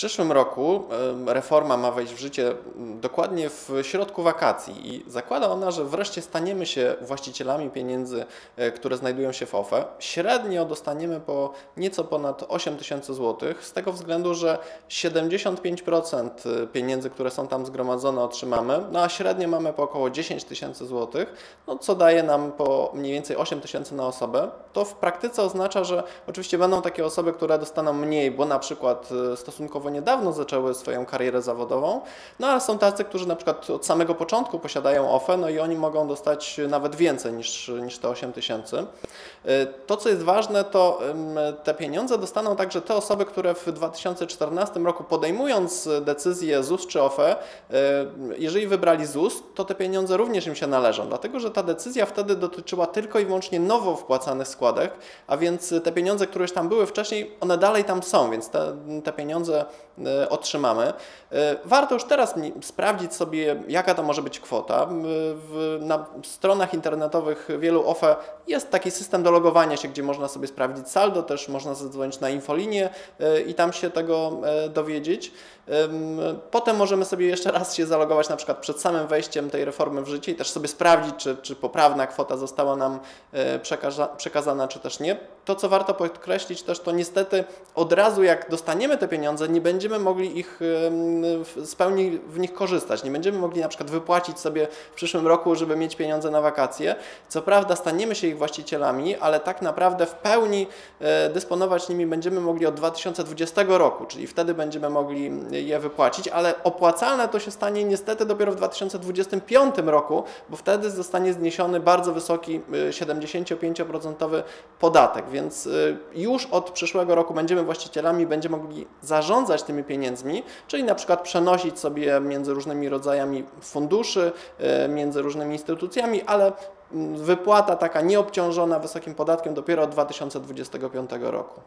przyszłym roku reforma ma wejść w życie dokładnie w środku wakacji i zakłada ona, że wreszcie staniemy się właścicielami pieniędzy, e, które znajdują się w OFE. Średnio dostaniemy po nieco ponad 8 tysięcy złotych, z tego względu, że 75% pieniędzy, które są tam zgromadzone, otrzymamy, no a średnio mamy po około 10 tysięcy złotych, no co daje nam po mniej więcej 8 tysięcy na osobę. To w praktyce oznacza, że oczywiście będą takie osoby, które dostaną mniej, bo na przykład e, stosunkowo niedawno zaczęły swoją karierę zawodową, no ale są tacy, którzy na przykład od samego początku posiadają OFE, no i oni mogą dostać nawet więcej niż, niż te 8 tysięcy. Y, to, co jest ważne, to te pieniądze dostaną także te osoby, które w 2014 roku podejmując decyzję ZUS czy OFE, y, jeżeli wybrali ZUS, to te pieniądze również im się należą, dlatego że ta decyzja wtedy dotyczyła tylko i wyłącznie nowo wpłacanych składek, a więc te pieniądze, które już tam były wcześniej, one dalej tam są, więc te, te pieniądze otrzymamy. E, warto już teraz sprawdzić sobie, jaka to może być kwota. Na stronach internetowych wielu OFE jest taki system do logowania się, gdzie można sobie sprawdzić saldo, też można zadzwonić na infolinię e, i tam się tego dowiedzieć. Potem możemy sobie jeszcze raz się zalogować na przykład przed samym wejściem tej reformy w życie i też sobie sprawdzić, czy, czy poprawna kwota została nam przekazana, czy też nie. To, co warto podkreślić też, to niestety od razu jak dostaniemy te pieniądze, nie będziemy mogli ich w pełni w nich korzystać. Nie będziemy mogli na przykład wypłacić sobie w przyszłym roku, żeby mieć pieniądze na wakacje. Co prawda staniemy się ich właścicielami, ale tak naprawdę w pełni e, dysponować nimi będziemy mogli od 2020 roku, czyli wtedy będziemy mogli je wypłacić, ale opłacalne to się stanie niestety dopiero w 2025 roku, bo wtedy zostanie zniesiony bardzo wysoki 75% e, podatek, więc e, już od przyszłego roku będziemy właścicielami, będziemy mogli zarządzać tymi pieniędzmi, czyli na przykład przenosić sobie między różnymi rodzajami funduszy, e, między różnymi instytucjami, ale mm, wypłata taka nieobciążona wysokim podatkiem dopiero od 2025 roku.